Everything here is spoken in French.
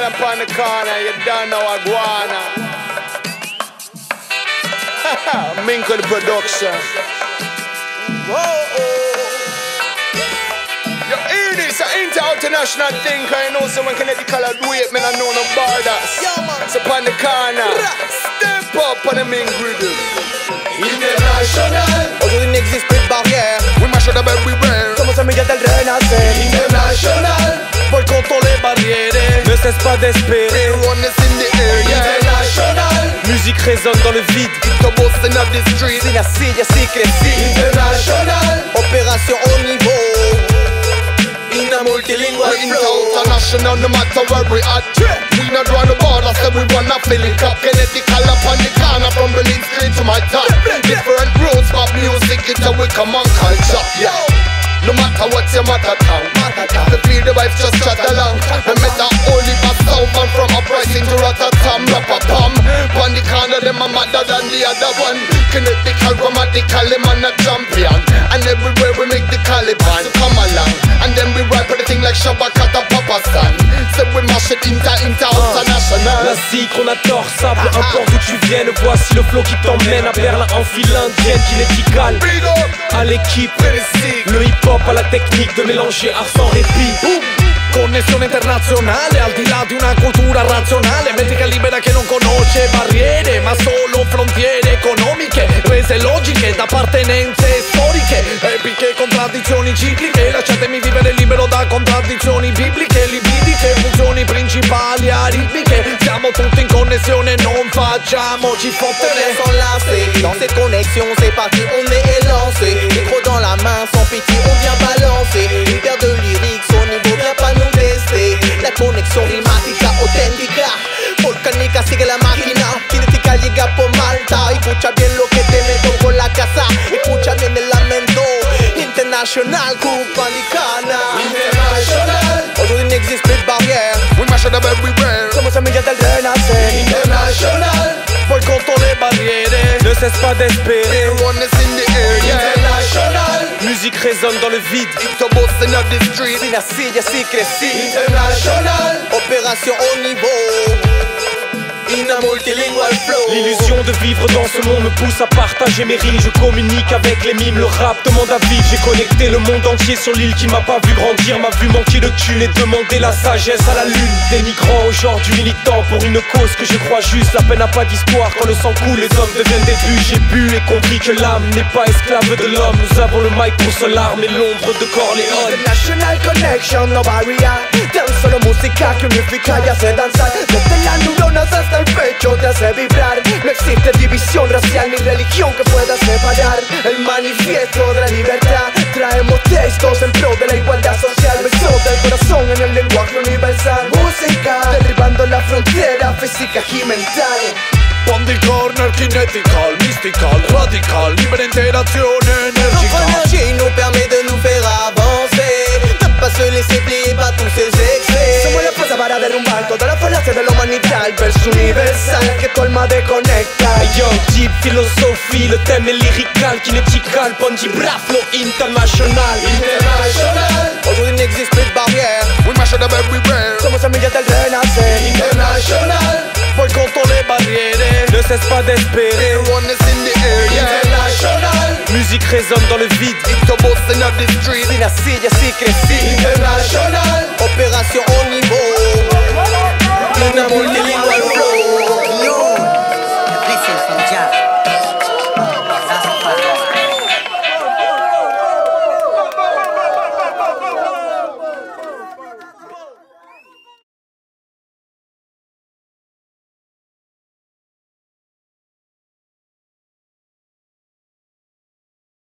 girl up on the corner, you don't know what guana. Minkle the production. Whoa. You hear this? An international thing, cause you know someone can let the color do it, man. I know no borders. Yeah, man. So upon the corner, step up on the main rhythm. International, aujourd'hui n'existe plus de barrière. We mash it up everywhere. Somos semillas del renacer. International, boycottons les barrières. Ne cesse pas d'espérer. Everyone is in the air, yeah. International, Musique résonne dans le vide. Boss in the street. así y así crecí. International, opération haut niveau. In a multilingual We flow. international no matter where we at We not draw the border, so we wanna fill it up on the corner from Berlin straight to my top Different roads, pop music, it's how we come on culture Yeah no matter what's your mother tongue The feel the vibes just chat along I met a holy sound man from uprising to Rotterdam. Rapapam Pon the corner, them a madder than the other one. Kinetical, grammatical, them man a champion. And everywhere we make the Caliban Come along. And then we rap everything like Shabaka and Papa Stan Mash it inter, inter, international La zik, on adore peu importe où tu viennes. Voici le flow qui t'emmène à Berlin en file indienne, kinétical. Big up, À l'équipe, le hip-hop à la technique de mélanger art sans répit. Connessione internazionale al di là di una cultura razionale Metrica libera che non conosce barriere ma solo frontiere economiche Rese logiche da appartenenze storiche Epiche contraddizioni cicliche Lasciatemi vivere libero da contraddizioni bibliche Libidiche, funzioni principali aritmiche. Siamo tutti in connessione, non facciamoci fottere. Sont lancés Dans cette connexion c'est parti on est élancé. Micro dans la main sans pitié on vient balancer. Une paire de lyrics au niveau viens pas nous tester La connexion rimatica auténtica Volcánica sigue la máquina Kinética llega por Malta. Escucha bien lo que te meto con la casa Escucha bien el lamento International Aujourd'hui n'existe plus de barrière We mash it up everywhere Somos semillas del renacer International. Boycottons les barrières. Ne cesse pas d'espérer. Everyone is in the air, International. Musique résonne dans le vide. Boss in the street. Sin así y así crecí International. Opération haut niveau In a multilingual flow L'illusion de vivre dans ce monde me pousse à partager mes rimes. Je communique avec les mimes, le rap demande à vivre. J'ai connecté le monde entier sur l'île qui m'a pas vu grandir, m'a vu manquer de thunes et demander la sagesse à la lune. Des migrants aujourd'hui militants pour une cause que je crois juste. La peine n'a pas d'histoire quand le sang coule, les hommes deviennent des buts. J'ai bu et compris que l'âme n'est pas esclave de l'homme. Nous avons le mic pour seule arme et l'ombre de Corleone. International connection, no barrier Tan solo música que unifica y hace existe división racial ni religión que pueda separar El manifiesto de la libertad. Traemos textos en pro de la igualdad social Besos del corazón en el lenguaje universal. Música derribando la frontera física y mental On the corner, kinetical, mystical, radical, libre interaction énergique. Universal que colma de conecta Yo, deep philosophie, le thème est lyrical, kinétical, Ponji bra, flow international. International. Aujourd'hui n'existe plus de barrière. We mash it up everywhere. Somos semillas del renacer International. Boycottons les barrières Ne cesse pas d'espérer. Everyone is in the air, yeah. International. Musique résonne dans le vide. The boss in the street. Sin así así crecí International